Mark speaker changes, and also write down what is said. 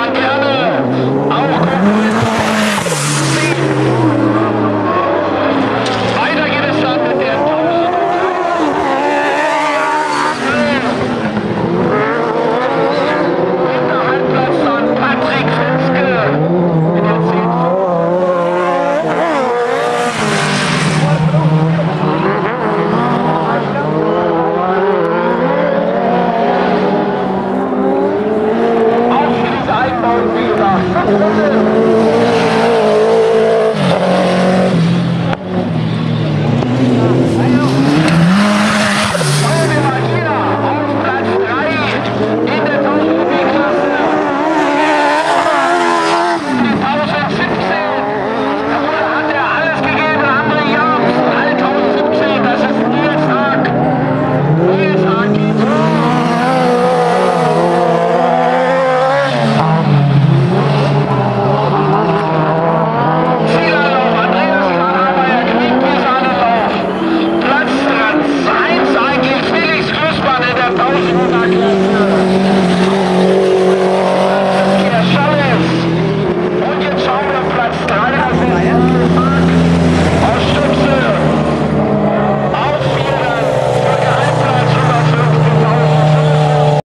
Speaker 1: Bateado. Thank you.